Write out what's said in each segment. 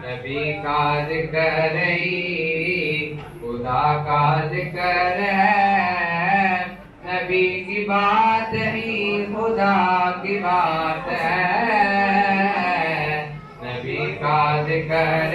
نبی کا ذکر خدا کا ذکر ہے نبی کی بات ہی خدا کی بات ہے۔ نبی کا ذکر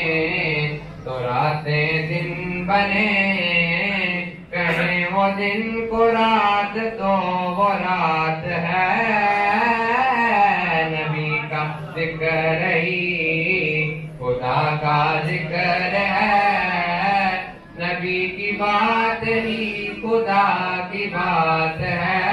راتے دن بنے کہیں وہ دن کو رات تو وہ رات ہے۔ نبی کا ذکر رہی خدا کا ذکر ہے۔ نبی کی بات ہی خدا کی بات ہے۔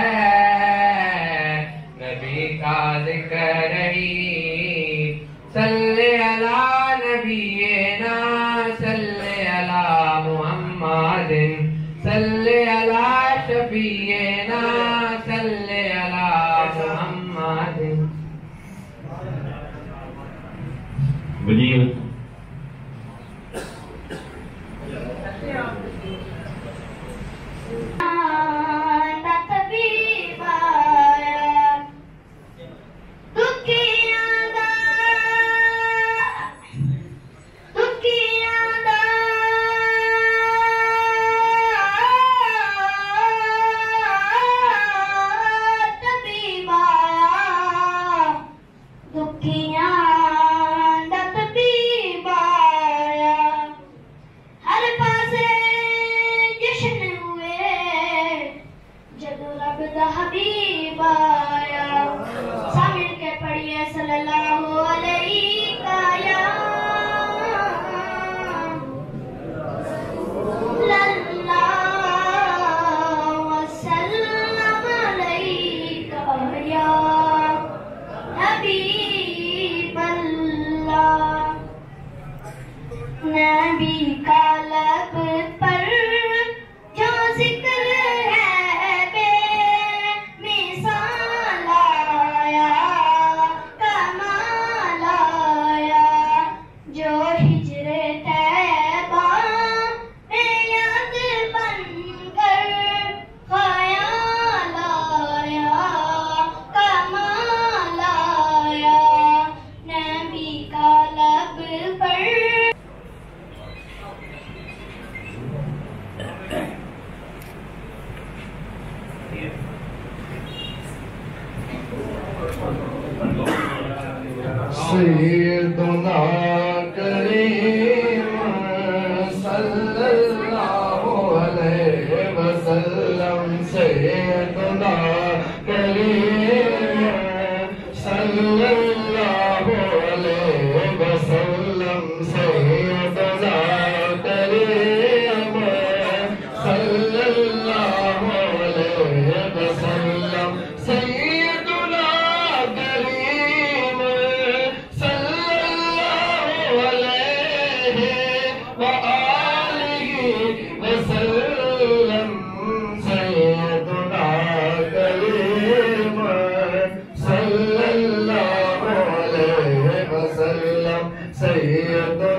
Say, yeah,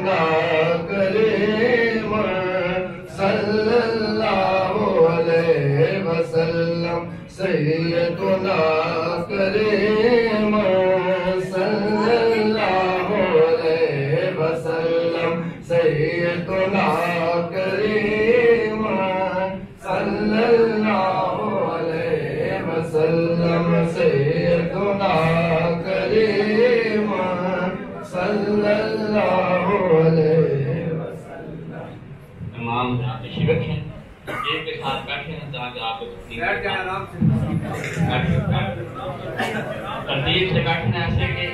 امام تشرق ہیں ایک کے ساتھ بیٹھے ہیں تاکہ آپ ترتیب سے بیٹھنا ایسے کہ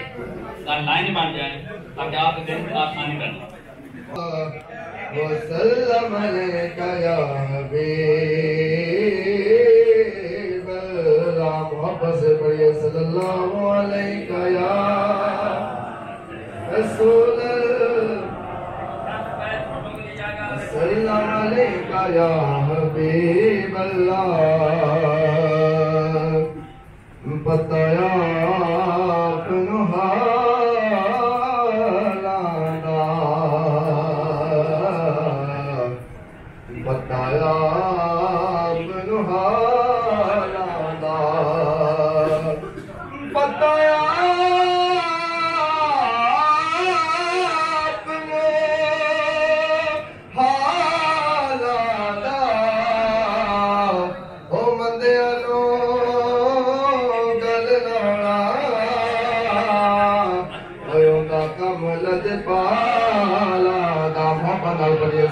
لائن بن جائے تاکہ آپ دن آسانی کرنا وسلم عليك يا حبيب اللہ محبت سے پڑھیے۔ صلی اللہ علیہ یا رسول اللہ۔ علیک یا حبیب اللہ بتایا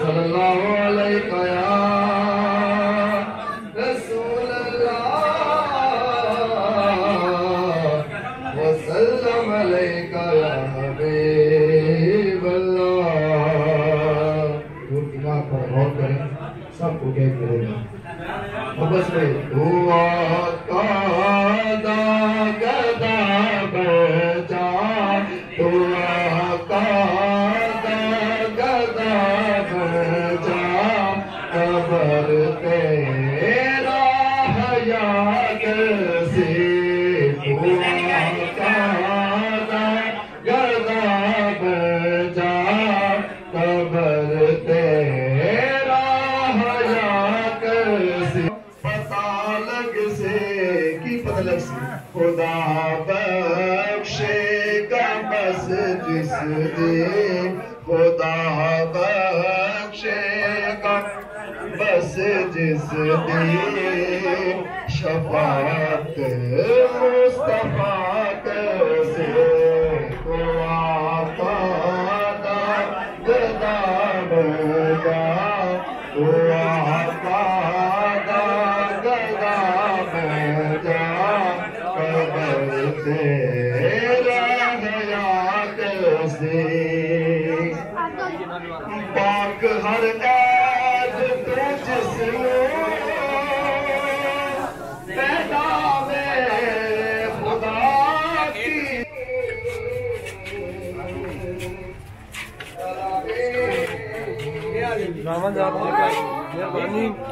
صلی اللہ علیہ یا رسول اللہ وسلم یا حبیب اللہ دور کی پر غور کریں، سب کو کہہ کرے گا بس میں دعا جس دن شفاعت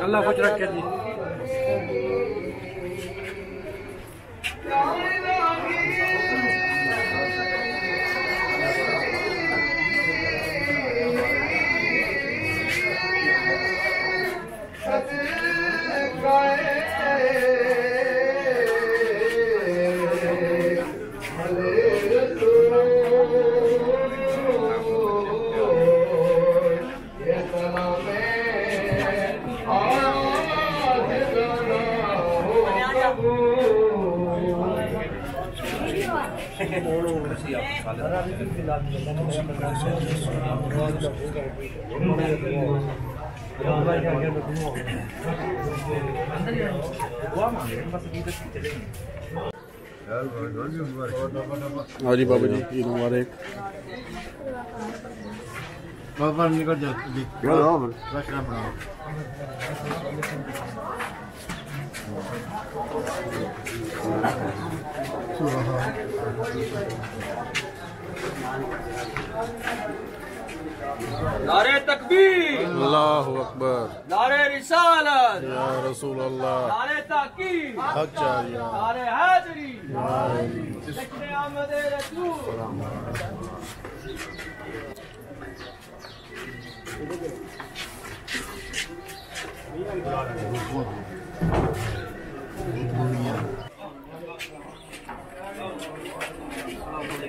الله فجرك كذي مہربانی اللہ خوش رکھے جی ہاں جی بابا جی عید مبارک بابا نکل جاتی نعرے تکبیر۔ اللہ اکبر۔ نعرے رسالت۔ یا رسول اللہ۔ نعرے تحقیق حق چاہیے۔ نعرے حاضری۔ ذکر آمد رسول۔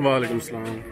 وعلیکم السلام۔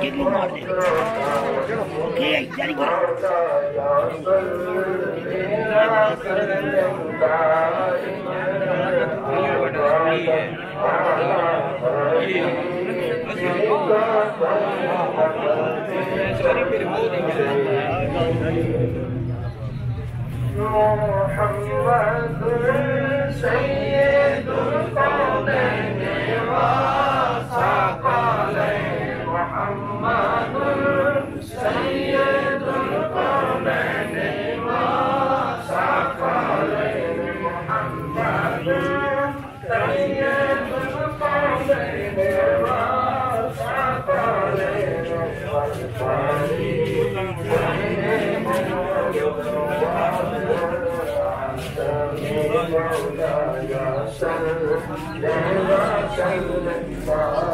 کتنی مار لے کہ یہ یاری گا محمد سید القومین وآلہ یا چل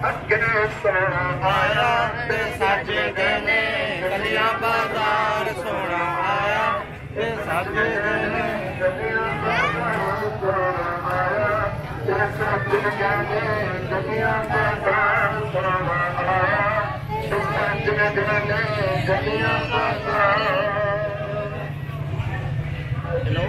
Hello? Hello?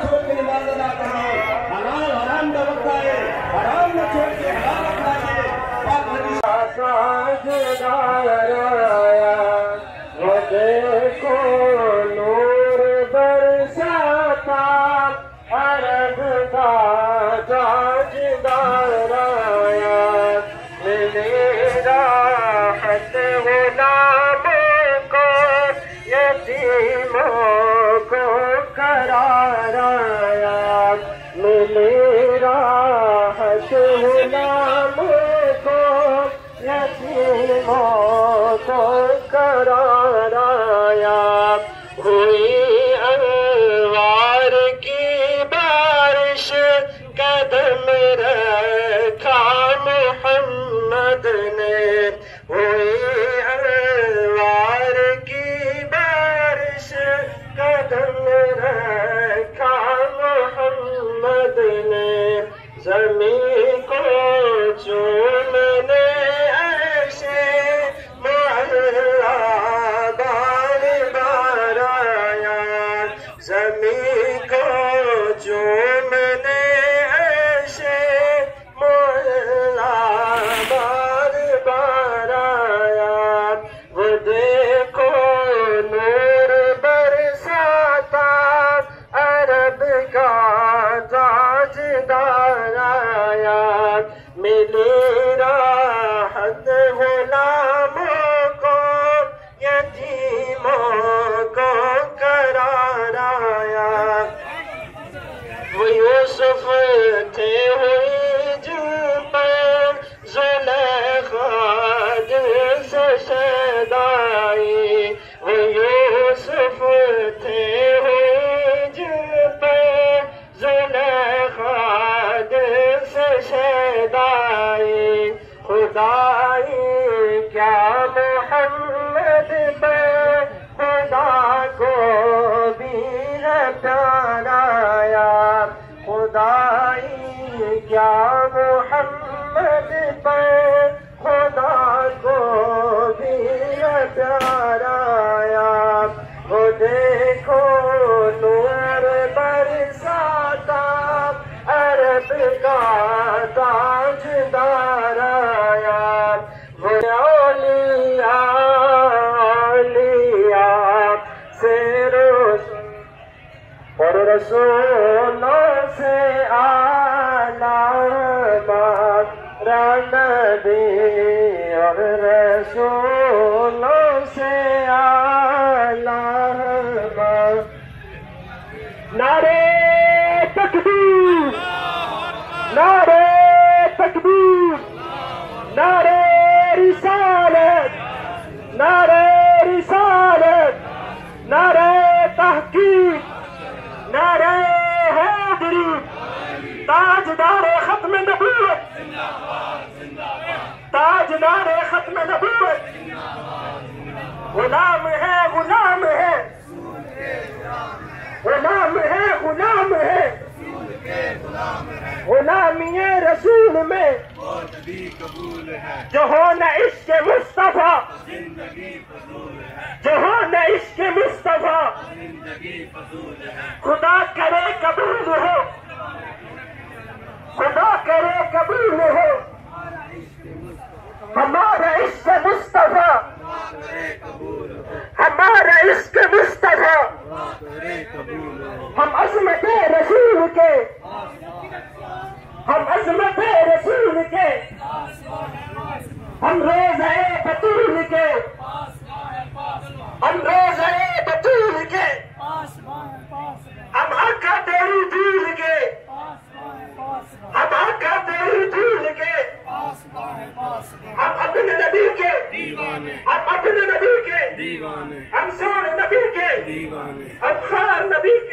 چھوڑ کے نماز ادا کرنا ہے حلال حرام کا وقت ہے۔ حرام نہ چھوڑ کے حلال اپنا ہے محمد نے ہوئی انوار کی بارش قدم رکھا نے۔ زمین کو چومنے ایسے محلہ بار بار زمین کو چومنے غلاموں کو یتیموں کو قرار آیا۔ وہ یوسف تھے ہوئی جن پر زلیخا دل سے شدائی وہ یوسف تھے ہوئی جن پر زلیخا دل سے شدائی خدائی کیا رسولوں سے آلہ نعرے تکبیر۔ نعرے تکبیر۔ نعرے رسالت۔ نعرے رسالت۔ نعرے تحقیق۔ نعرے حیدری تاجدار ختم نبوت۔ تاجدار ختم نبوت غلام ہے غلام ہے۔ غلام ہے غلام ہے۔ غلامی رسول میں۔ جو ہو نہ عشق مصطفیٰ۔ جو ہو نہ عشق مصطفیٰ۔ خدا کرے قبول ہو۔ خدا کرے قبول ہو۔ ہمارا عشق مصطفیٰ۔ ہمارا عشق مصطفیٰ۔ ہم عظمت رسول کے۔ ہم عظمت رسول کے۔ ہم روزہ بطول کے۔ ہم روزہ بطول کے۔ ہم آقا تیری دھول کے ہم آقا تیری دھول کے ہم اپنے نبی کے ہم اپنے کے ہم سور نبی کے ہم خار نبی کے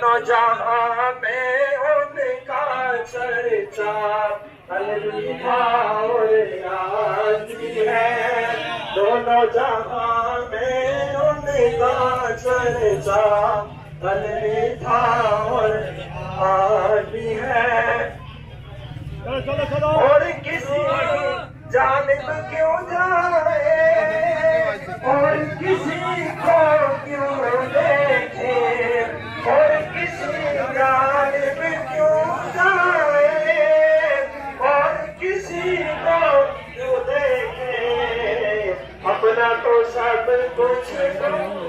جہاں میں ان کا چرچا الوداعی ہے۔ دونوں جہاں میں ان کا چرچا الوداعی ہے۔ اور کسی جانب کیوں جائے؟ اور کسی کو کیوں دیکھے؟ اور کسی جانب کیوں جائے؟ اور کسی کو کیوں دیکھے؟ اپنا تو سب کچھ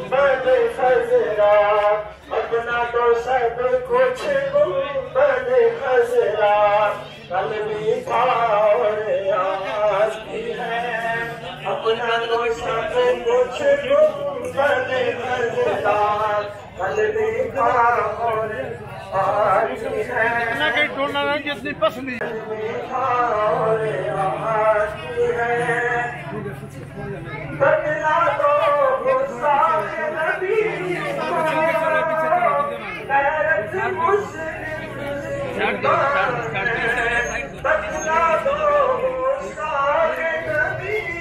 بد خزرا اپنا تو سب کچھ بد خزرا کل بھی تھا اور آج بھی ہے۔ اپنا تو سب کچھ بد خزرا کل بھی تھا اور آج ہے جتنی پسندی اور آج بھی ہے۔ بدلا دو غصہ نبی بدلا غصہ نبی غیرت مسلم نبی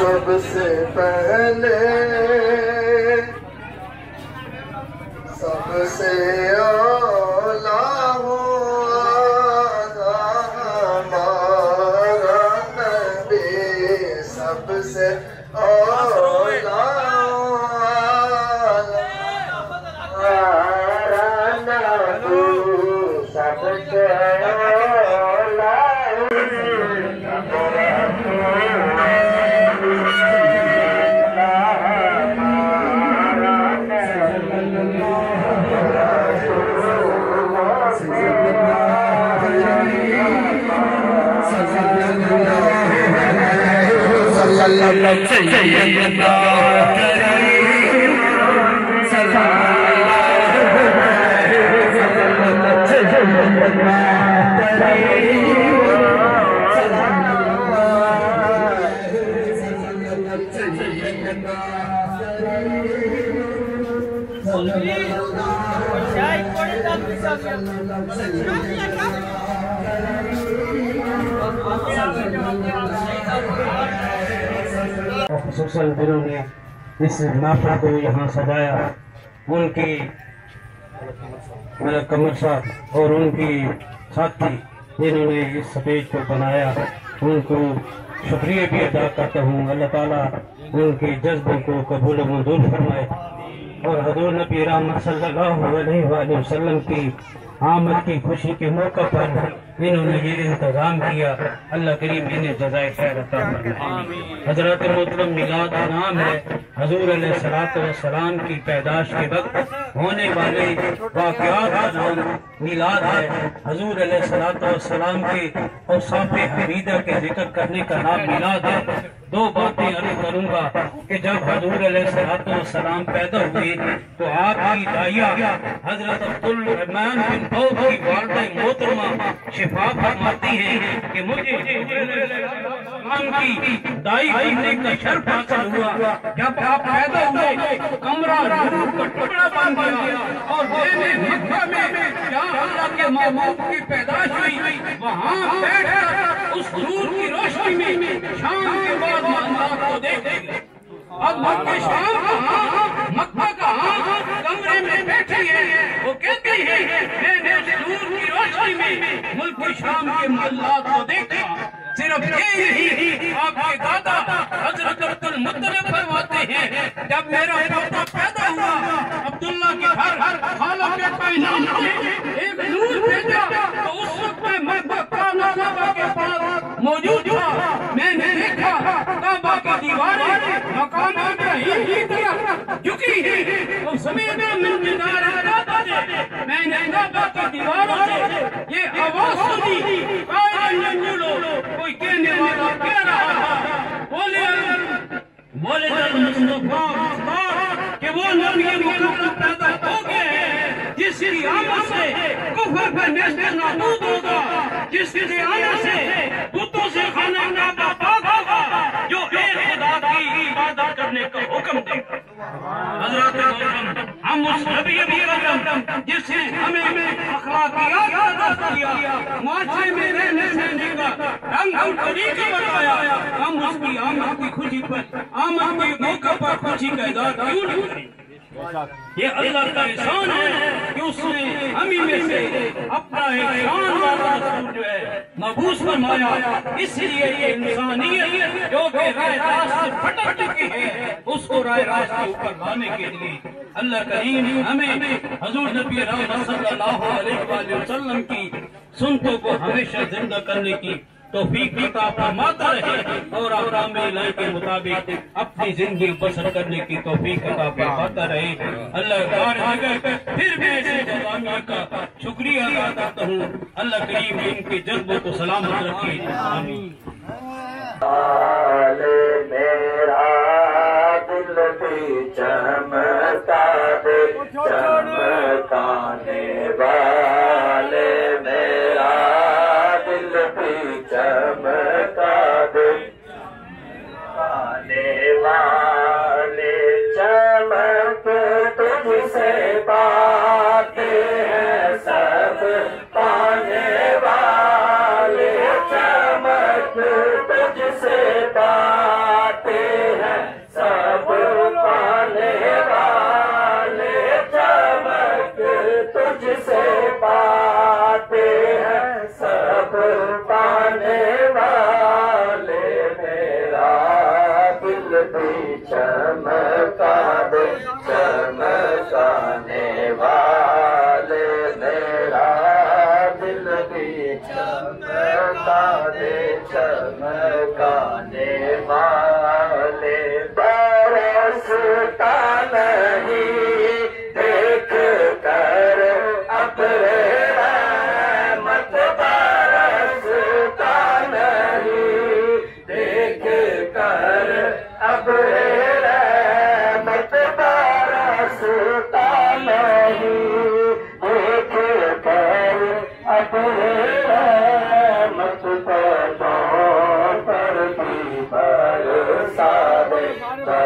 سب سے پہلے 了正义的。خصوصاً دنوں نے اس محفل کو یہاں سجایا، ان کی ملک کمر صاحب اور ان کی ساتھی جنہوں نے اس سٹیج کو بنایا، ان کو شکریہ بھی ادا کرتا ہوں۔ اللہ تعالیٰ ان کے جذبوں کو قبول و منظور فرمائے۔ اور حضور نبی رحمت صلی اللہ علیہ وآلہ وسلم کی آمد کی خوشی کے موقع پر انہوں نے یہ انتظام کیا۔ اللہ کریم انہیں جزائے خیر عطا فرمائے۔ حضرت محترم میلاد نام ہے۔ حضور علیہ والسلام کی پیدائش کے وقت ہونے والے واقعات کا نام میلاد ہے۔ حضور علیہ الصلوۃ والسلام کے اوصاف حمیدہ کے ذکر کرنے کا نام میلاد ہے۔ دو باتیں عرض کروں گا کہ جب حضور علیہ الصلوۃ والسلام پیدا ہوئے تو آپ کی دائیا حضرت عبد الرحمن بن عوف کی والدہ محترمہ شفا فرماتی ہیں کہ مجھے حضور علیہ السلام کی دائی بننے کا شرف حاصل ہوا۔ جب آپ پیدا ہوئے کمرہ نور کا ٹکڑا بن گیا۔ اور میرے مکہ میں جہاں اللہ کے محبوب کی پیدائش ہوئی۔ وہاں بیٹھ کر اس نور کی روشنی میں شام کے بعد اللہ کو دیکھیں۔ گے اب مکہ شام کہاں مکہ کہاں کمرے میں بیٹھی ہے وہ کہتی ہے میں نے اس نور کی روشنی میں ملک شام کے محلات کو دیکھا۔ صرف یہ نہیں آپ کے دادا حضرت عبد المطلب فرماتے ہیں، جب میرا پوتا پیدا ہوا، عبداللہ کے گھر خالہ کے پہنام میں ایک نور بھیجا، تو اس وقت میں مکہ کعبہ کعبہ کے پاس موجود تھا۔ میں نے دیکھا، کعبہ کی دیواریں مقام ابراہیم کی طرف جھکی ہیں تو سمیدہ من جدار دادا نے میں نے کعبہ کی دیواروں سے یہ آواز سنی۔ قائل یقولو کوئی کہنے والا کہہ رہا تھا بولے بولے مصطفیٰ مصطفیٰ کہ وہ نبی مکرم پیدا ہو گئے ہیں۔ جس کی آمد سے کفر پر نشت نابود ہوگا۔ جس کی آمد سے بتوں سے خانہ کعبہ پاک ہوگا۔ جو ایک خدا کی عبادت کرنے کا حکم دے۔ گا حضرت محترم ہم اس نبی مکرم جس نے ہمیں اخلاقیات عطا کیا معاشرے میں رہنے سہنے کا رنگ اور طریقہ بتایا، ہم اس کی آمد کی خوشی پر، آمد کے موقع پر خوشی کا اظہار کیوں نہیں کریں یہ اللہ کا احسان ہے کہ اس نے ہمیں میں سے اپنا ایک شاندار رسول جو ہے مبوس فرمایا۔ اس لیے یہ انسانیت جو کہ رائے راست سے پھٹک چکی ہے، اس کو رائے راست کے اوپر لانے کے لیے اللہ کریم ہمیں حضور نبی رحمت صلی اللہ علیہ وآلہ وسلم کی سنتوں کو ہمیشہ زندہ کرنے کی توفیق عطا فرماتا رہے اور احکام الہی کے مطابق اپنی زندگی بسر کرنے کی توفیق عطا فرماتا رہے اللہ ہر اگر پھر بھی ایسے جوامع کا شکریہ ادا کرتا ہوں۔ اللہ کریم ان کے جذبوں کو سلامت رکھے۔ آمین۔ Hare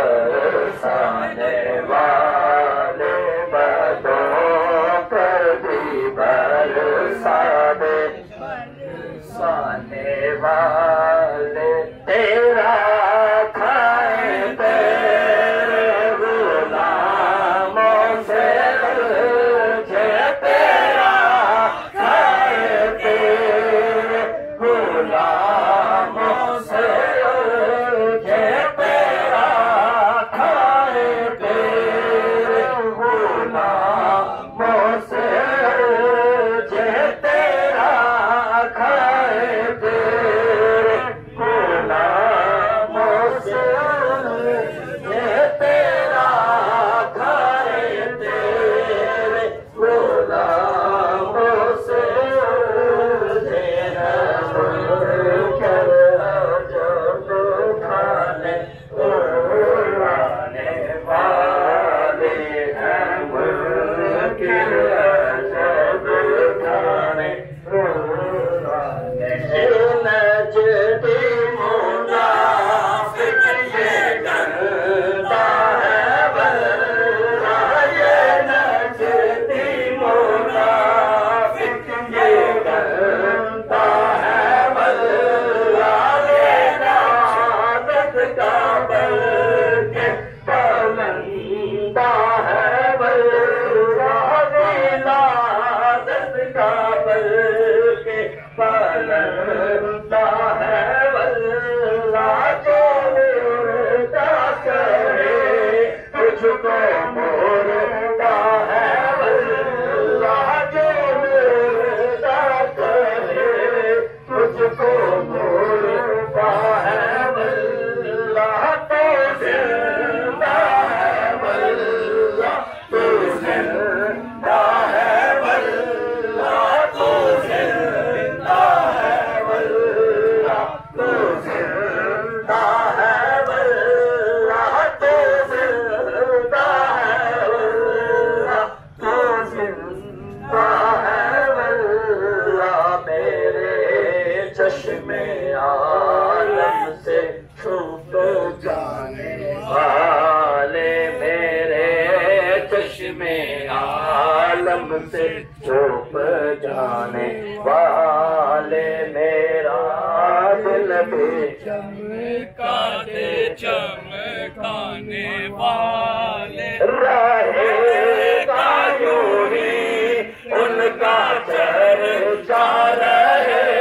چمکا دے چمکانے والے۔ رہے کا یوں ہی ان کا چرچا رہے۔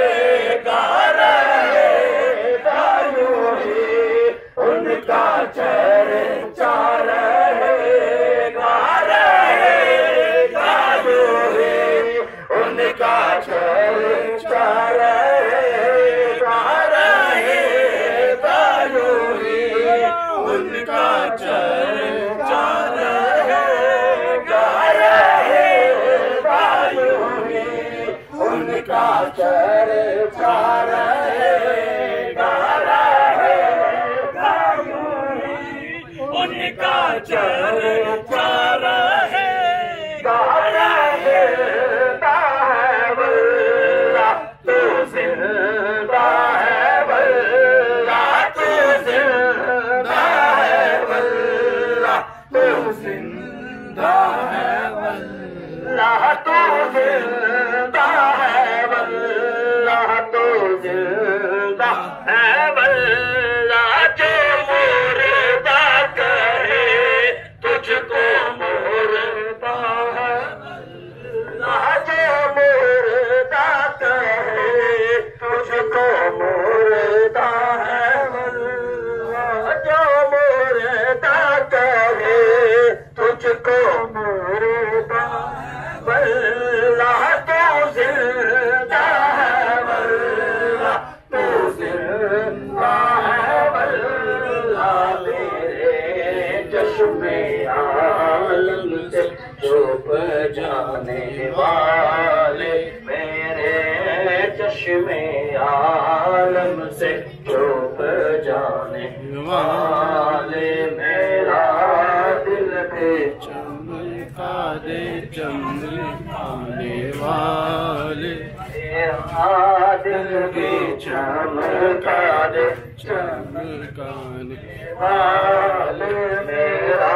چمکانے والے۔ میرا دل بھی چمکا دے چمکانے والے میرا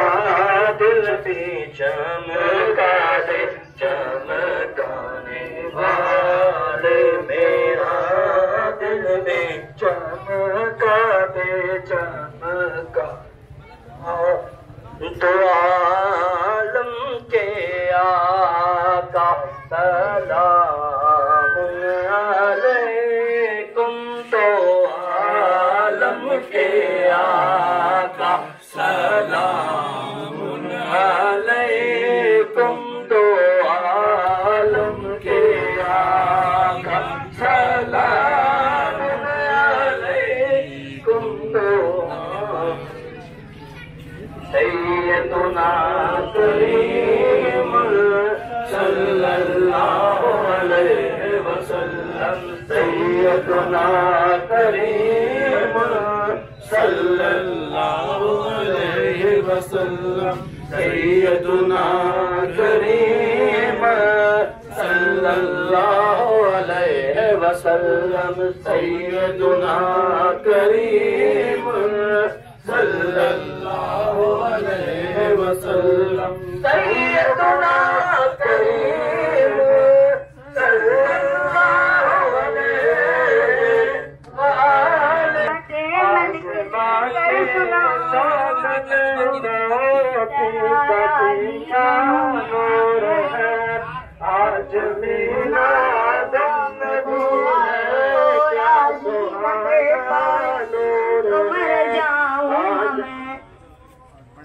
دل بھی چمکا چمکانے والے میرا دل بھی چمکا دے۔ چمکا تو عالم کے آقا سلام سيدنا كريم صلى الله عليه وسلم سيدنا كريم صلى الله عليه وسلم سيدنا كريم صلى الله عليه وسلم سيدنا كريم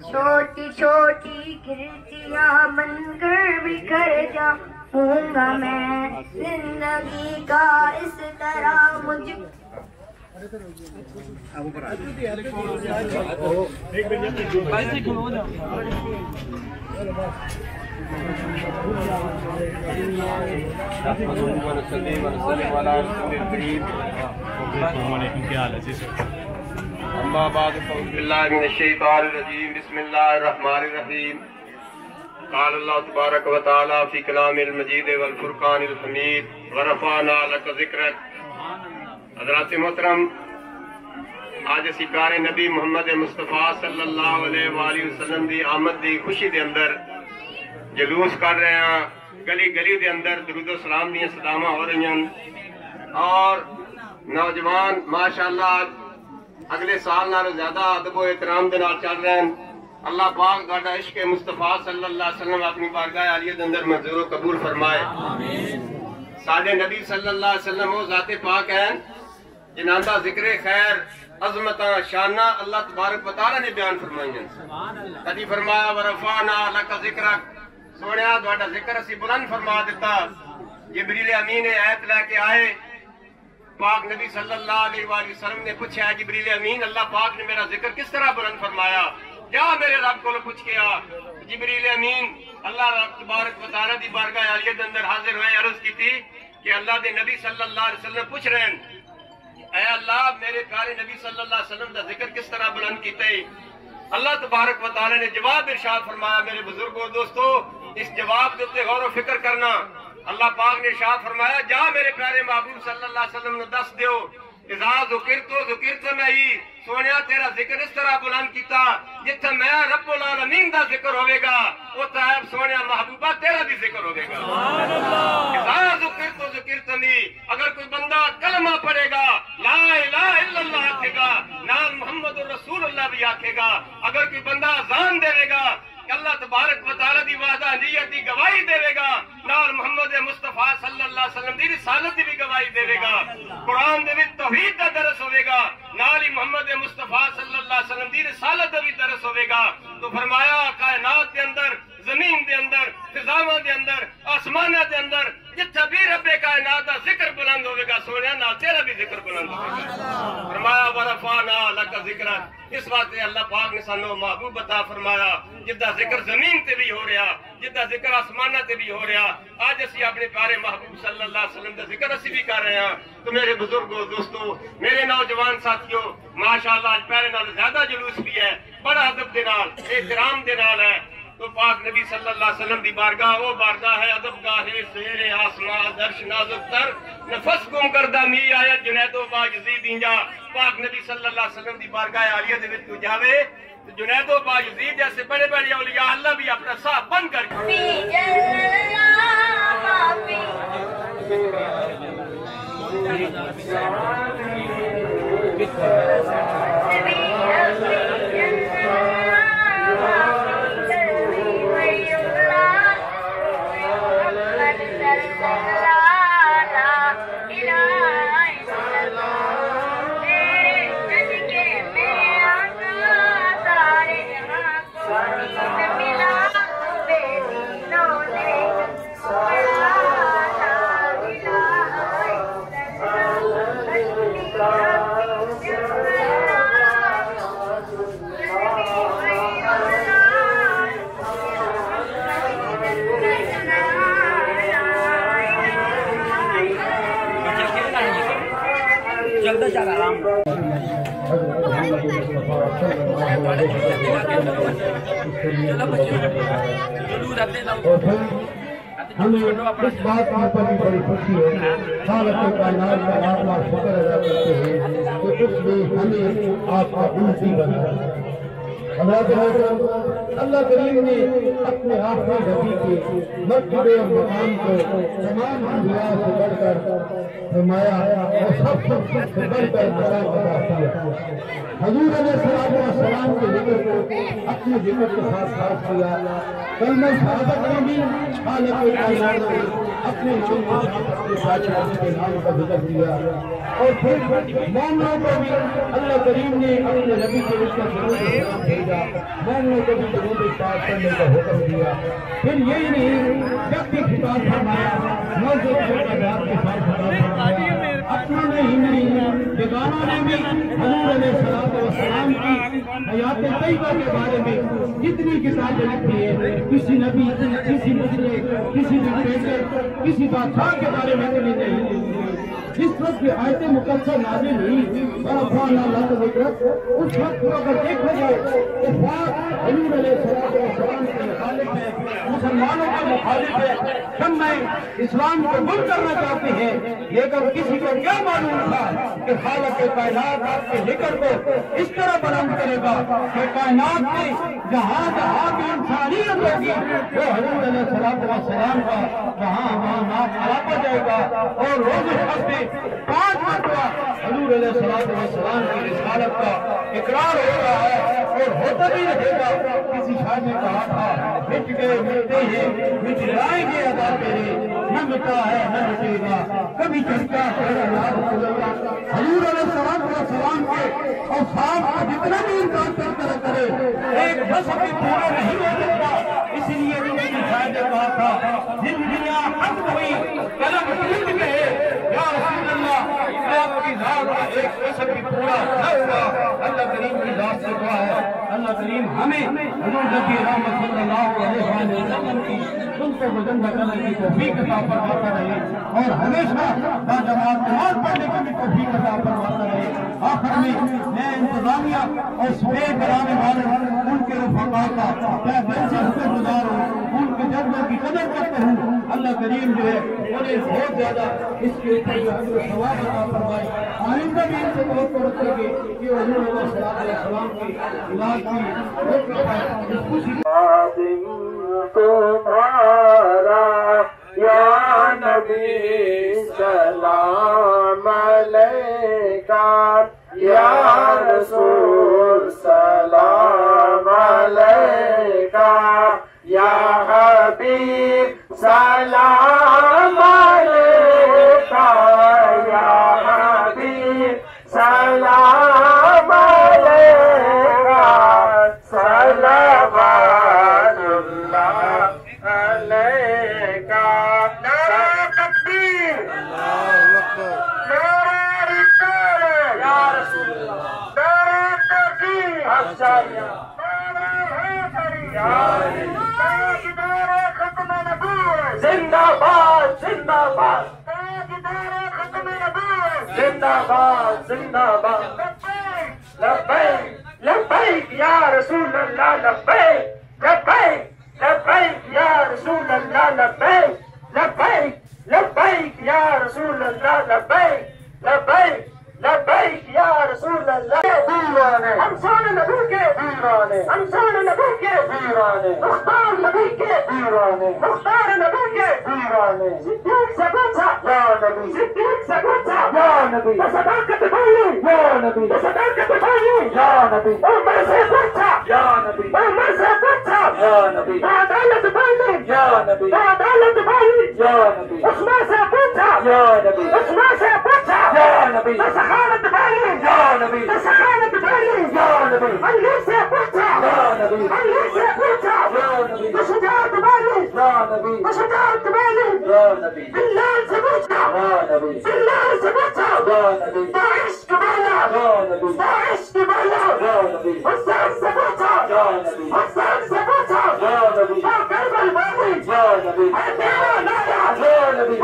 چھوٹی چھوٹی کرتیاں بن کر بکھر جاؤں گا میں زندگی کا اس طرح مجھ اما بعد فاعوذ بالله من الشيطان الرجيم بسم الله الرحمن الرحيم قال الله تبارك وتعالى في كلام المجيد والفرقان الحميد ورفعنا لك ذكرك حضرات محترم آج اسی پیارے نبی محمد مصطفیٰ صلی اللہ علیہ وآلہ وسلم دی آمد دی خوشی دے اندر جلوس کر رہے ہیں۔ گلی گلی دے اندر درود و سلام دیا صدامہ ہو رہی ہیں۔ اور نوجوان ماشاءاللہ اگلے سال نالو زیادہ ادب و احترام دے نال چل رہے ہیں۔ اللہ پاک گاڑا عشق مصطفیٰ صلی اللہ علیہ وسلم اپنی بارگاہ علیہ دے اندر منظور و قبول فرمائے۔ سادے نبی صلی اللہ علیہ وسلم وہ ذات پاک ہیں۔ جنہاں دا ذکر خیر عظمتاں شانہ اللہ تبارک و تعالی نے بیان فرمائی ہیں۔ کدی فرمایا ورفعنا لک ذکرک. سونیا تہاڈا ذکر اسی بلند فرما دیتا۔ جبریل امین ایت لے کے آئے۔ پاک نبی صلی اللہ علیہ وآلہ وسلم نے پوچھا جبریل امین اللہ پاک نے میرا ذکر کس طرح بلند فرمایا؟ کیا میرے رب کو پوچھ کے آ۔ جبریل امین اللہ رب تبارک و تعالی دی بارگاہ عالیہ دے اندر حاضر ہوئے عرض کی تھی کہ اللہ دے نبی صلی اللہ علیہ وسلم پوچھ رہے ہیں اے اللہ میرے پیارے نبی صلی اللہ علیہ وسلم دا ذکر کس طرح بلند کیتا ہے اللہ تبارک و تعالی نے جواب ارشاد فرمایا، میرے بزرگوں دوستو اس جواب کے اوپر غور و فکر کرنا۔ اللہ پاک نے ارشاد فرمایا، جا میرے پیارے محبوب صلی اللہ علیہ وسلم نے دس دیو۔ اذا ذکر تو ذکر تو نہیں سونیا تیرا ذکر اس طرح بلند کیتا جتھے میں رب العالمین دا ذکر ہوئے گا وہ تائب سونیا محبوبہ تیرا بھی ذکر ہوئے گا اذا ذکر تو ذکر تو نہیں اگر کوئی بندہ کلمہ پڑھے گا، لا الہ الا اللہ آکھے گا، نام محمد الرسول اللہ بھی آکھے گا۔ اگر کوئی بندہ اذان دے گا اللہ تبارک و تعالی دی وعدہ نیت دی گواہی دے گا۔ نال محمد مصطفی صلی اللہ علیہ وسلم دی رسالت دی بھی گواہی دے گا۔ قرآن دے وچ توحید دا درس ہوے گا۔ نال ہی محمد مصطفی صلی اللہ علیہ وسلم دی رسالت دا بھی درس ہوے گا۔ تو فرمایا، کائنات دے اندر، زمین دے اندر فضاواں دے اندر، آسمانہ دے اندر جتھا بھی رب کائنات دا ذکر بلند ہوئے گا سونیا نال تیرا بھی ذکر بلند ہوئے گا۔ فرمایا ورفانا لک ذکر اس واسطے اللہ پاک نے سانو محبوب عطا فرمایا جدا ذکر زمین تے بھی ہو رہا جدا ذکر آسمانہ تے بھی ہو رہا، آج اسی اپنے پیارے محبوب صلی اللہ علیہ وسلم دا ذکر اسی بھی کر رہے ہیں۔ تو میرے بزرگوں دوستو، میرے نوجوان ساتھیوں ماشاءاللہ آج پیارے نال زیادہ جلوس بھی ہے، بڑا ادب دے نال، احترام دے نال ہے۔ تو پاک نبی صلی اللہ علیہ وسلم دی بارگاہ، وہ بارگاہ ہے، ادب گاہ ہے سیر آسمان، درش نازک تر، نفس گم کردہ می آیت جنید و باجزید انجا پاک نبی صلی اللہ علیہ وسلم دی بارگاہ عالیہ دے وچ تو جاوے۔ تو جنید و باجزید جیسے بڑے بڑے اولیاء، اللہ بھی اپنا ساہ بند کر ہمیں اس بات کی بڑی بڑی خوشی ہے خالق کائنات کا آپ کا شکر ادا کرتے ہیں کہ اس نے ہمیں آپ کا دوسری بنایا اللہ کریم نے اپنے آپ کے نبی کے مرتبے اور مقام کو تمام انبیاء سے بڑھ کر فرمایا، اور سب سے بڑھ کر مقام ادا کیا۔ حضور علیہ السلام و کے ذکر کو اپنے ذکر کے ساتھ خاص کیا۔ کلمہ شہادت میں بھی خالق کائنات نے اپنے نام کے ساتھ اپنے بادشاہ کے نام کا ذکر کیا۔ اور پھر مومنوں کو بھی اللہ کریم نے اپنے نبی کے اس کا ضرور بھیجا مومنوں کو بھی ضرور پاک کرنے کا حکم دیا۔ پھر یہی نہیں جب بھی خطاب فرمایا موضوع کے بعد کے ساتھ خطاب فرمایا۔ اپنوں نے ہی نہیں بیگانوں نے بھی حضور علیہ السلام والسلام کی حیات طیبہ کے بارے میں جتنی کتابیں لکھی ہے کسی نبی کسی مسئلے کسی ڈکٹیٹر کسی بادشاہ کے بارے میں اتنی نہیں۔ جس وقت یہ آیت مقدسہ نازل ہوئی اور اللہ کا ذکر اس وقت کو اگر دیکھا جائے تو پاک حضور علیہ السلام کے مخالف ہے مسلمانوں کا مخالف ہے ہم میں اسلام کو گل کرنا چاہتے ہیں، یہ کہ کسی کو کیا معلوم تھا کہ خالق کے کائنات آپ کے ذکر کو اس طرح بلند کرے گا کہ کائنات کی جہاں جہاں کی انسانیت ہوگی، وہ حضور علیہ السلام کا وہاں وہاں نام کھڑا جائے گا اور روز ہفتے پانچ مرتبہ حضور علیہ السلام والسلام کی رسالت کا اقرار ہو رہا ہے اور ہوتا بھی رہے گا کسی شاہ نے کہا تھا مٹ گئے مٹتے ہیں، مٹ جائیں گے ادا تیرے نہ مٹا ہے، نہ مٹے گا۔ کبھی چمکا تیرا نام حضور علیہ السلام والسلام کے اور صاحب کا جتنا بھی انکار کر کر کرے، ایک بس بھی پورا نہیں ہو سکتا۔ اس لیے انہوں نے شاہ نے کہا تھا زندگیاں حق ہوئی قلم ٹوٹ گئے آپ کی ذات کا ایک قسم بھی پورا نہ ہوا اللہ کریم کی ذات سے دعا ہے اللہ کریم ہمیں حضور نبی رحمت صلی اللہ علیہ وسلم کی سن کو بزندہ کرنے کی توفیق عطا فرماتا رہے اور ہمیشہ با جماعت نماز پڑھنے کی توفیق عطا فرماتا رہے آخر میں میں انتظامیہ اور سپے بنانے والے ان کے رفقا کا میں دل سے شکر گزار ہوں کے جذبوں کی قدر کرتا ہوں۔ اللہ کریم جو ہے، انہیں بہت زیادہ اس کے اوپر جو حضور سواب عطا فرمائے۔ آئندہ بھی ان سے بہت کو رکھیں گے کہ حضور علیہ السلام علیہ السلام کی اولاد کی خوشی تمہارا یا نبی سلام علیکہ، یا رسول سلام علیکہ۔ ya Habib, salam. زندہ باد زندہ باد۔ لبیک لبیک یا رسول اللہ، لبیک لبیک لبیک یا رسول اللہ، لبیک لبیک لبیک یا رسول اللہ، لبیک لبیک۔ لبیک یا رسول اللہ ویران ہم سون کے ویران ہم سون کے ویران مختار نبی کے ویران مختار نبی کے ویران صدیق سے یا نبی صدیق سے یا نبی صداقت بولی یا نبی صداقت بولی یا نبی عمر سے پوچھا یا نبی عمر سے پوچھا یا نبی عدالت بولی یا نبی عدالت بولی یا نبی عثمان سے پوچھا یا نبی عثمان سے پوچھا یا نبی سخانة فعله يا نبي سخانة فعله يا نبي اللبس يقطع يا نبي اللبس يقطع يا نبي وشجاعة باله يا نبي وشجاعة باله يا نبي بالله سبتع يا نبي بالله سبتع يا نبي داعش كبالة يا نبي داعش كبالة يا نبي وسع سبتع يا نبي وسع سبتع يا نبي يا قلب الماضي يا نبي حبيبنا لا يا نبي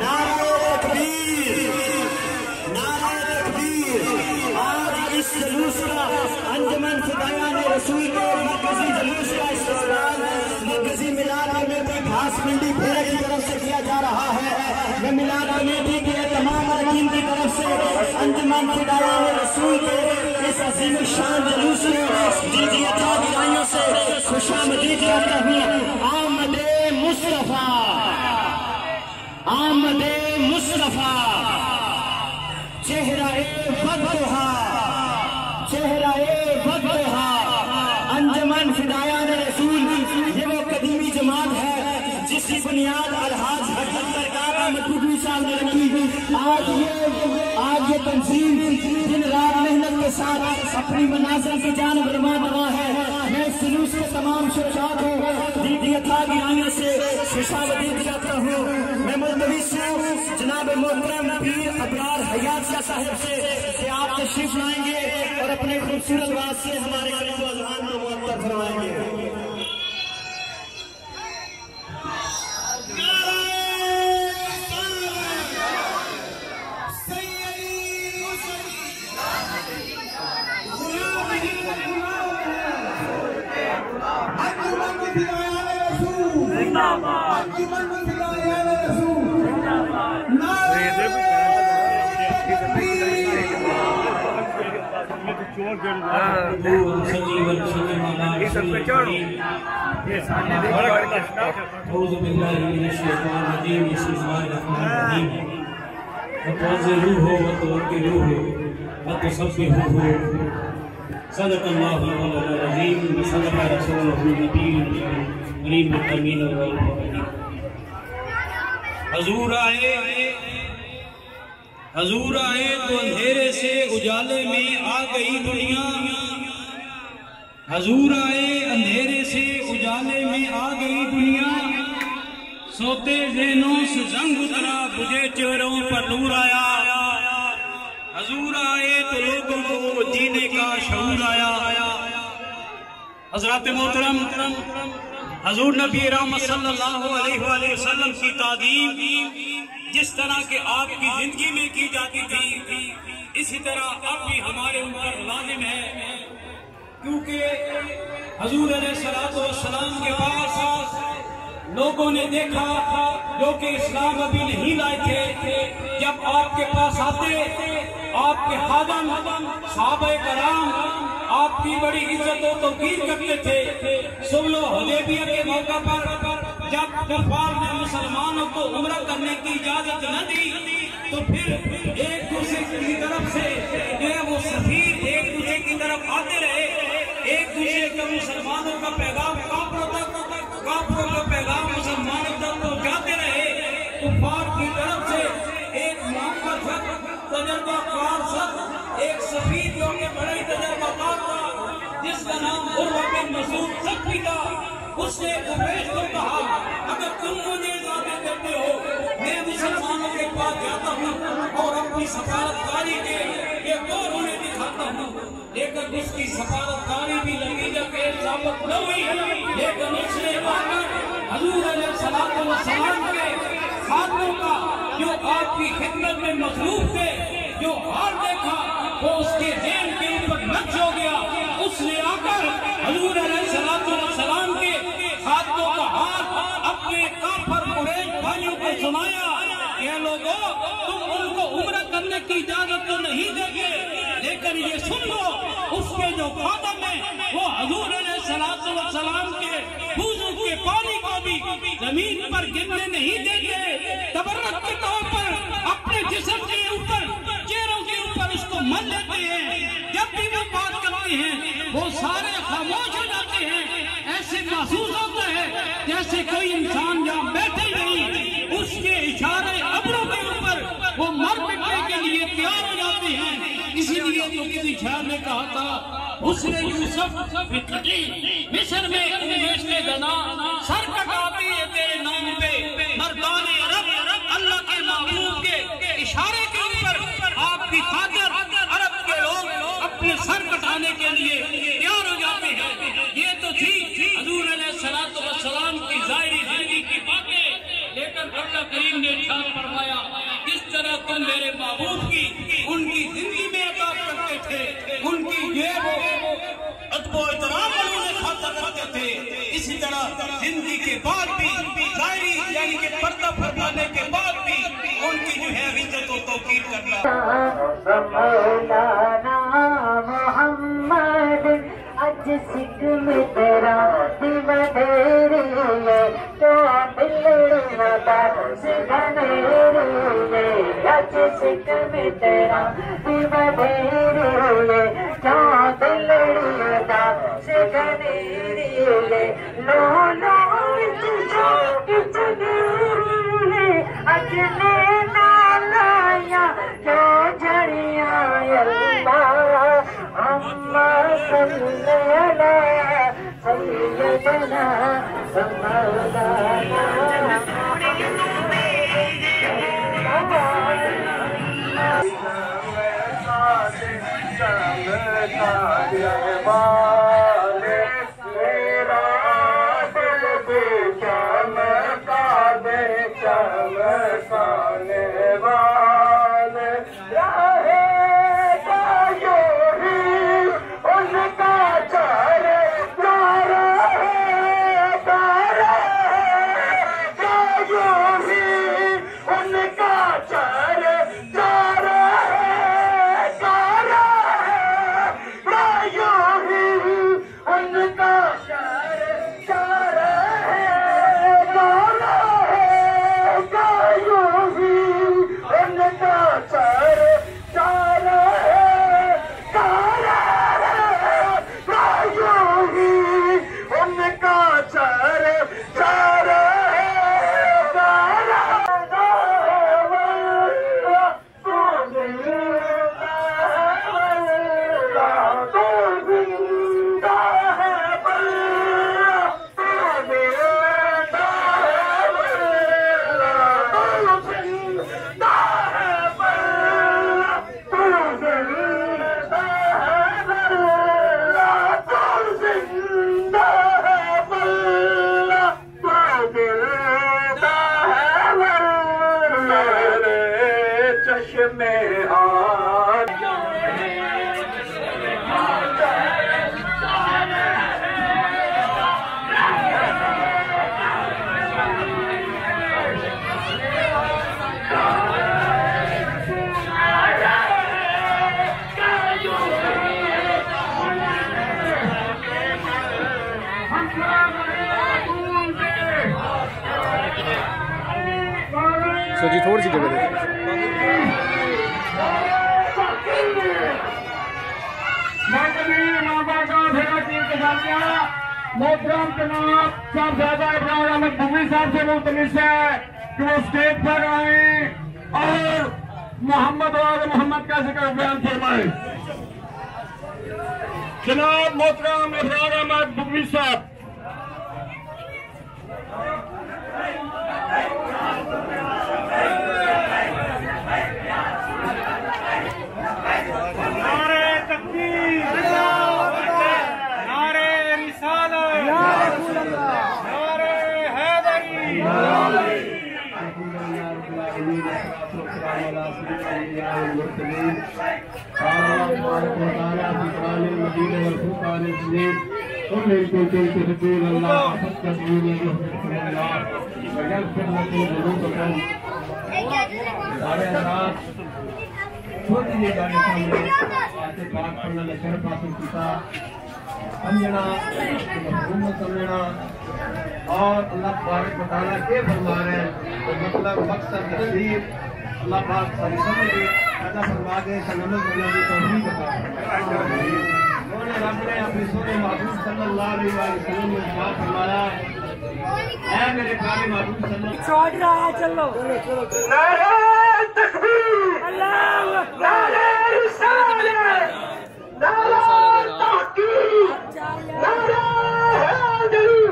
Now بیان رسول کے مرکزی جلوس کا استقبال مرکزی میلاد کمیٹی گھاس منڈی پھیرے کی طرف سے کیا جا رہا ہے۔ میں میلاد کمیٹی کے تمام ارکین کی طرف سے انجمن بیان رسول کے اس عظیم شان جلوس میں جی اچھا جلدی عطا گرائیوں سے خوش آمدید کرتا ہوں۔ آمد مصطفیٰ۔ آمد مصطفیٰ۔ چہرہ بدوہا چہرہ بدہا انجمن فدایان رسول، یہ وہ قدیمی جماعت ہے جس کی بنیاد الحاظ حکم درکار احمد ٹوٹو صاحب نے رکھی آج یہ آج یہ تنظیم دن رات محنت کے ساتھ اپنی مناظر کی جانب رواں رواں ہے۔ میں اس جلوس کے تمام شرکا کو دیدی عطا گرانی سے خوشاودید کرتا ہوں۔ میں ملتوی سے جناب محترم پیر ابرار حیات صاحب سے کہ آپ تشریف لائیں گے۔ خوبصورت بات سے ہمارے قلب و اذہان کو معطر فرمائیں گے Come on. أعوذ بالله من الشيطان الرجيم بسم الله الرحمن الرحيم وتعزروه وتوكلوه وتسبحوه صدق الله مولانا العظيم وصدق رسوله النبي الكريم الامين والمؤمنين حضور آئے۔ حضور آئے تو اندھیرے سے اجالے میں آ گئی دنیا۔ حضور آئے اندھیرے سے اجالے میں آ گئی دنیا۔ سوتے ذہنوں سے زنگ اترا، بجھے چہروں پر نور آیا۔ حضور آئے تو لوگوں کو جینے کا شعور آیا۔ حضرات محترم، حضور نبی رحمت صلی اللہ علیہ وآلہ وسلم کی تعظیم۔ جس طرح کہ آپ کی زندگی میں کی جاتی تھی، اسی طرح اب بھی ہمارے اوپر لازم ہے۔ کیونکہ حضور علیہ السلام کے پاس لوگوں نے دیکھا جو کہ اسلام ابھی نہیں لائے تھے۔ جب آپ کے پاس آتے، آپ کے خادم، صحابہ کرام، آپ کی بڑی عزت و توقیر کرتے تھے۔ سن لو حدیبیہ کے موقع پر جب کفار نے مسلمانوں کو عمرہ کرنے کی اجازت نہ دی، تو پھر ایک دوسرے کی طرف سے جو ہے وہ سفیر ایک دوسرے کی طرف آتے رہے۔ ایک دوسرے کا مسلمانوں کا پیغام کافروں تک، کافروں کا پیغام مسلمانوں تک پہنچاتے رہے۔ کفار کی طرف سے ایک محمد شخص تجربہ کار شخص ایک سفیر جو کہ بڑے تجربہ کار تھا، جس کا نام عروہ بن مسعود سخی تھا۔ اس نے قریش کو کہا، اگر تم مجھے اجازت دیتے ہو، میں مسلمانوں کے پاس جاتا ہوں اور اپنی سفارتکاری کے یہ دور انہیں دکھاتا ہوں. لیکن اس کی سفارتکاری بھی نتیجہ کے ثابت نہ ہوئی. لیکن اس نے آ کر حضور علیہ السلام والسلام کے خاتموں کا جو آپ کی خدمت میں مخلوق تھے، جو ہار دیکھا وہ اس کے ذہن کے بھائیوں کو سنایا یہ لوگوں تم ان کو عمرہ کرنے کی اجازت تو نہیں دیں گے لیکن یہ سن لو، اس کے جو خاتم ہیں، وہ حضور علیہ السلام کے وضو کے پانی کو بھی زمین پر گرنے نہیں دیں گے تبرک کے طور پر اپنے جسم کے اوپر، چہروں کے اوپر اس کو مل لیتے ہیں۔ جب بھی وہ بات کرتے ہیں، وہ سارے خاموش ہو جاتے ہیں۔ ایسے محسوس ہوتا ہے جیسے کوئی انسان کہا تھا اس نے یوسف فکری مصر میں انویش نے دنا سر کٹاتی ہے تیرے نام پہ۔ مردان عرب، اللہ کے محبوب کے اشارے کے اوپر آپ کی خاطر عرب کے لوگ اپنے سر کٹانے کے لیے تیار ہو جاتے ہیں۔ یہ تو تھی حضور علیہ السلام کی ظاہری زندگی کی باتیں۔ لیکن اللہ کریم نے ارشاد فرمایا کس طرح تم میرے محبوب کی، ان کی زندگی میں تھے ان کی یہ وہ ادب و احترام والوں نے خاطر رکھتے تھے اسی طرح زندگی کے بعد بھی ظاہری یعنی کہ پردہ پھٹانے کے بعد بھی ان کی جو ہے عزت و توقیر کرنا مولانا محمد اج سکھ میں تیرا دل ڈیری ہے تو دل متا سگنیری ہے اج سکھ میں تیرا دل ڈیری America. ہے پروگرام جناب صاحبزادہ ابرار احمد بھومی صاحب سے ملتمس ہے کہ وہ اسٹیج پر آئیں اور محمد اور محمد کا ذکر بیان فرمائیں؟ جناب محترم افراد احمد مغوی صاحب اور اللہ تبارک و کے فرما رہے ہیں۔ مطلب مقصد تصدیق اللہ پاک ساری سمجھ پیدا فرما دے سنمت بنا دی توفیق عطا فرمائے۔ رب نے اپنے سونے محبوب صلی اللہ علیہ وسلم نے ارشاد فرمایا۔ اے میرے پیارے محبوب صلی اللہ چھوڑ رہا ہے چلو۔ نعرہ تکبیر۔ اللہ نعرہ رسالت۔ نعرہ تحقیق۔ نعرہ حیدری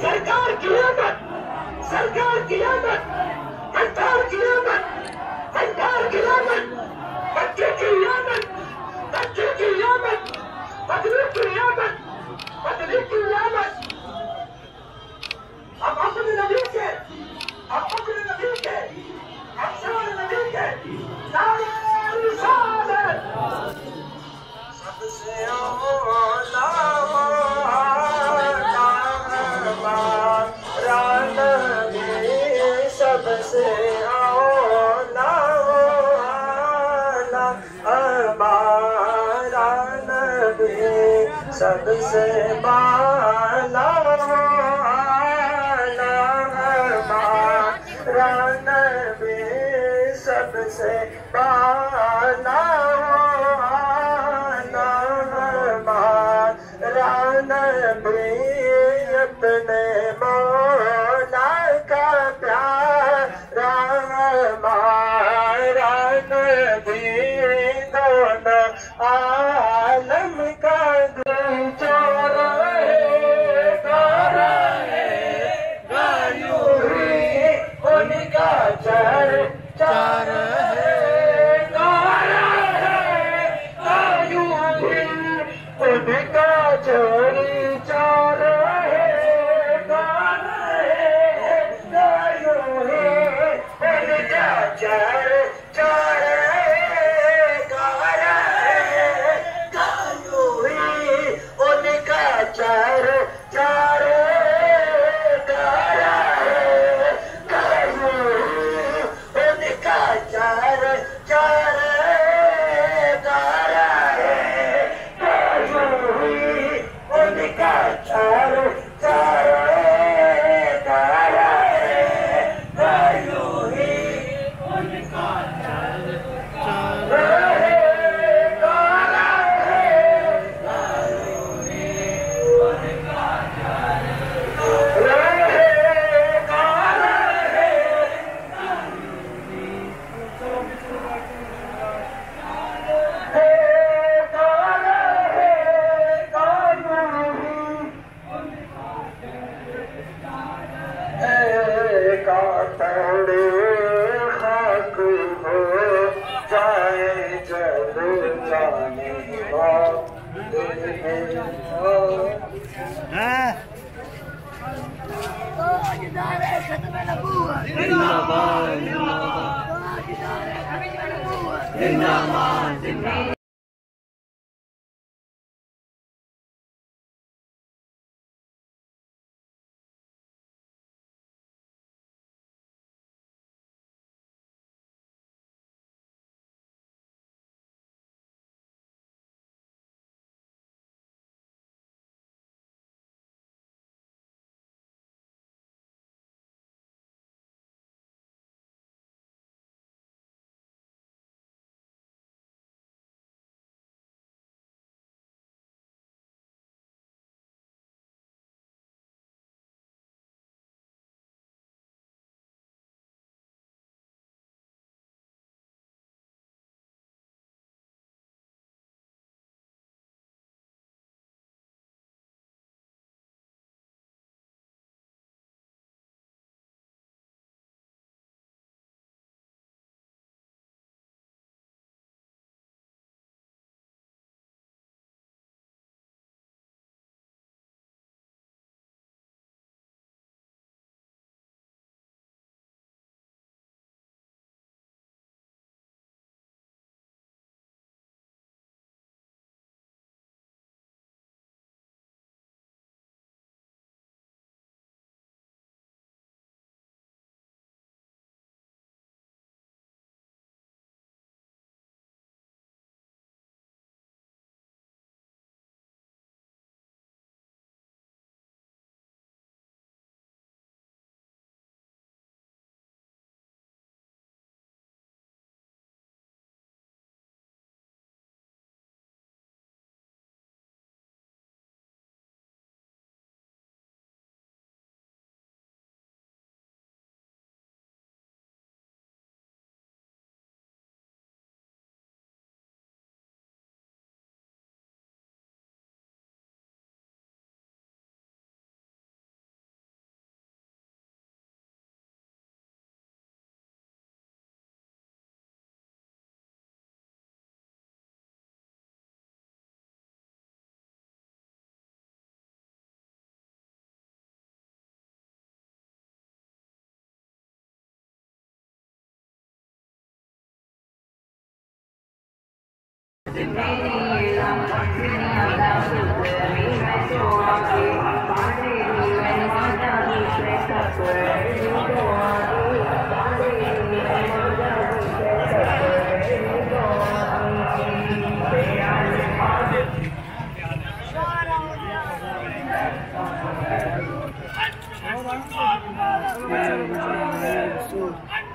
سرکار قیامت سرکار قیامت سرکار سب سے بالا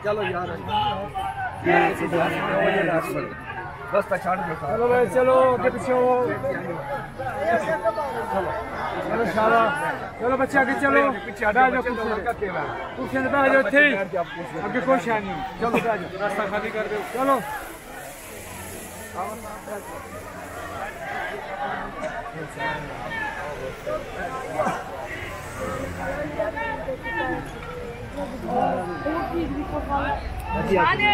چلو یار رستہ چھاڑ دو چلو بھائی چلو اگے پیچھے ہو۔ چلو سارا چلو بچے اگے چلو۔ پیچھے ہٹا جاؤ کچھ کچھ نہ بیٹھ جاؤ تھے۔ اگے کوئی شے نہیں۔ چلو بیٹھ جاؤ۔ رستہ خالی کر دو۔ چلو۔ Hadi.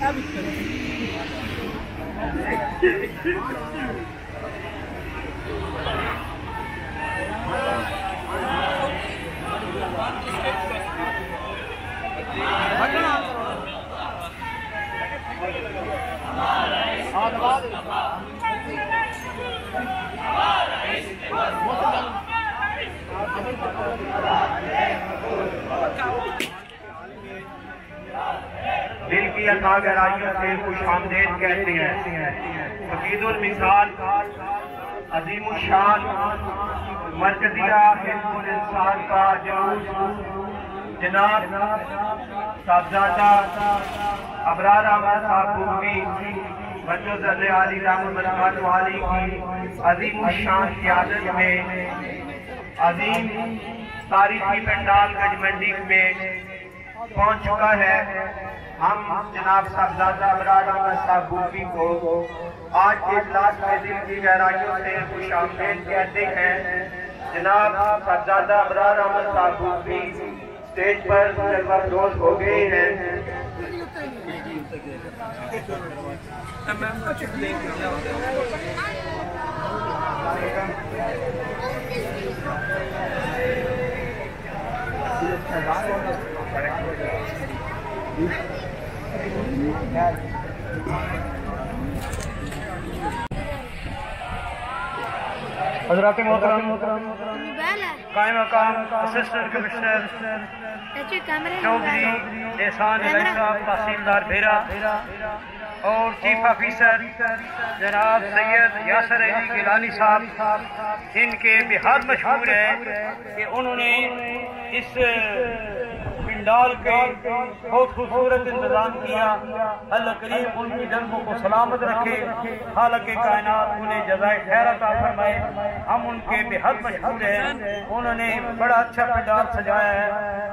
Hadi. Yeah. کی عطا گہرائیوں سے خوش آمدید کہتے ہیں۔ فقید المثال عظیم الشان مرکزیہ حزب الانسان کا جلوس۔ جناب صاحبزادہ ابرار احمد صاحب بوگی بچوں ذل علی رحم مرکات والی کی عظیم الشان قیادت میں، عظیم تاریخی پنڈال گجمنڈی میں پہنچ چکا ہے۔ ہم جناب صاحبزادہ ابرار احمد صاحب بوفی کو آج کے اجلاس میں دل کی گہرائیوں سے خوش آمدید کہتے ہیں۔ جناب صاحبزادہ ابرار احمد صاحب بوفی اسٹیج پر جلوہ فروز ہو گئے ہیں۔ حضرات محترم قائم مقام اسسٹنٹ کمشنر چودھری احسان علیہ صاحب تحصیلدار بھیرا اور چیف آفیسر جناب سید یاسر علی گیلانی صاحب۔ ان کے بہت مشہور ہے کہ انہوں نے اس ڈال کے بہت خوبصورت انتظام کیا۔ اللہ کریم ان کی جنگوں کو سلامت رکھے۔ حالانکہ کائنات انہیں جزائے خیر عطا فرمائے۔ ہم ان کے بے حد مشہور ہیں۔ انہوں نے بڑا اچھا پنڈال سجایا ہے۔